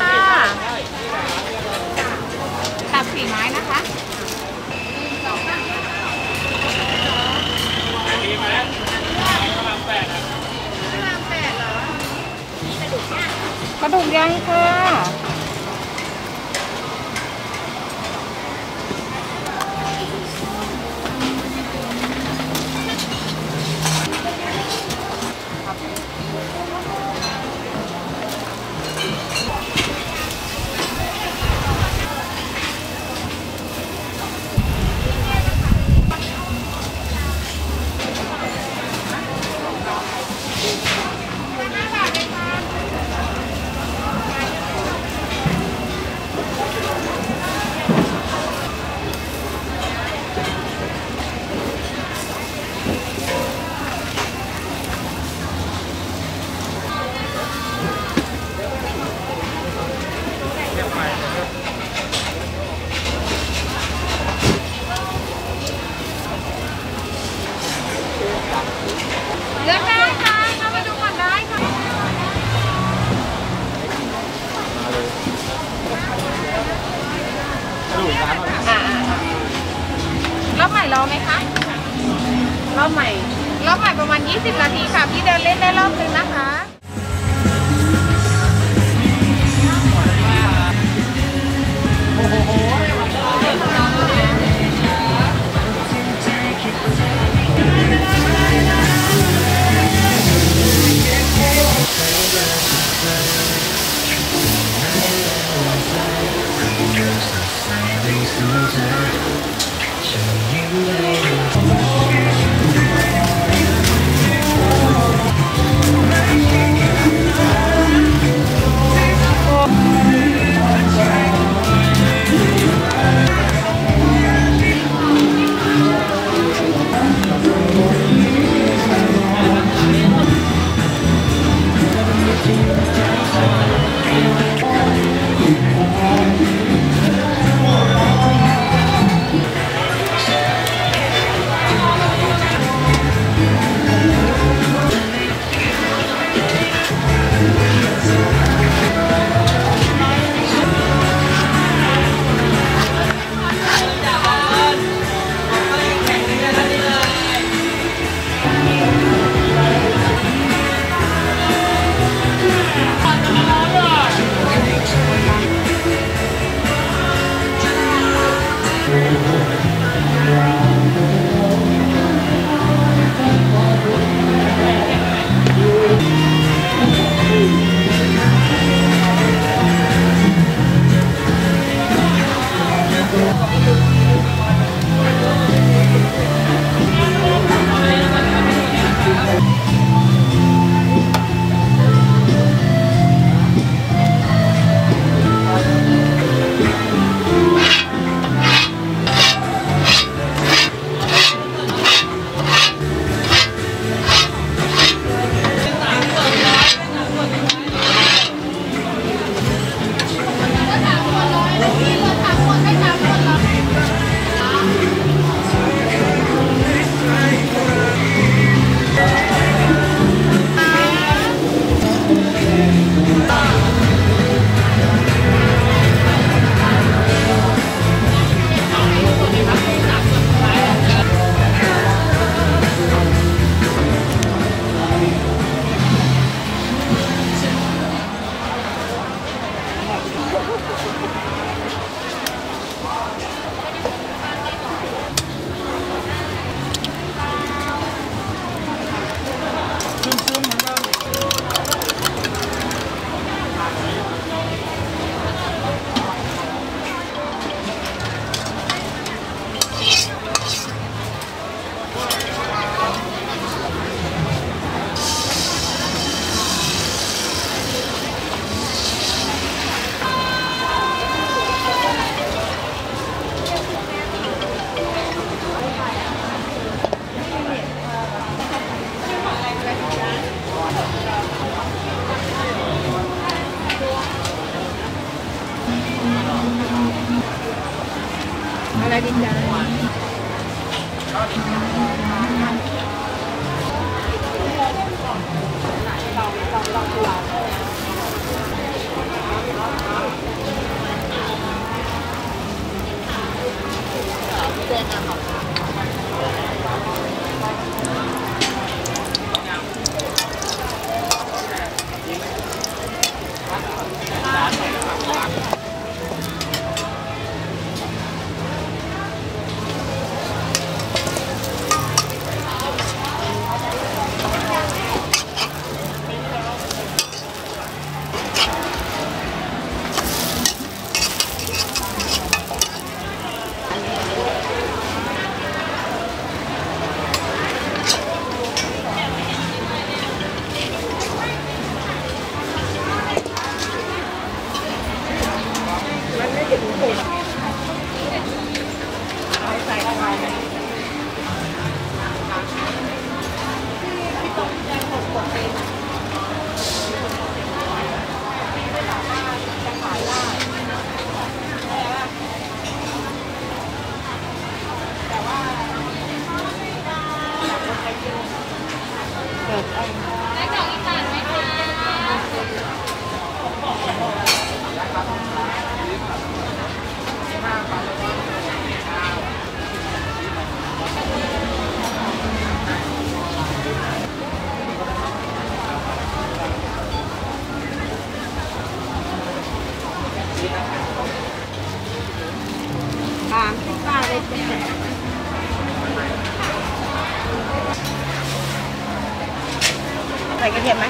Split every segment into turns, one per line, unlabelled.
ค่ะ
ตับสี่ไม้นะคะ
ดีไหมกำลังแปดอะ
กระดูกยังค่ะ 20 นาทีค่ะ พี่เดินเล่นได้รอบนึงนะคะ ใส่กระเทียมไหม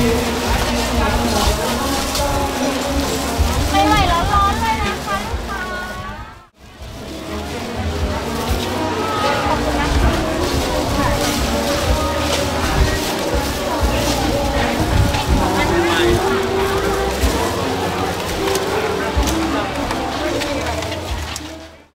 you.